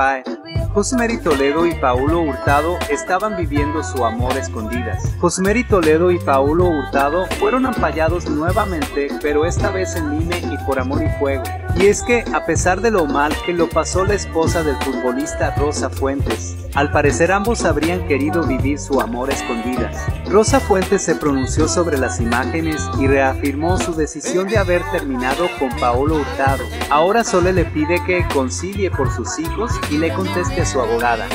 PAE. Josmeri Toledo y Paulo Hurtado estaban viviendo su amor escondidas. Josmeri Toledo y Paulo Hurtado fueron ampallados nuevamente, pero esta vez en Lime y por amor y fuego. Y es que, a pesar de lo mal que lo pasó la esposa del futbolista Rosa Fuentes, al parecer ambos habrían querido vivir su amor escondidas. Rosa Fuentes se pronunció sobre las imágenes y reafirmó su decisión de haber terminado con Paolo Hurtado. Ahora solo le pide que concilie por sus hijos y le conteste a su abogada.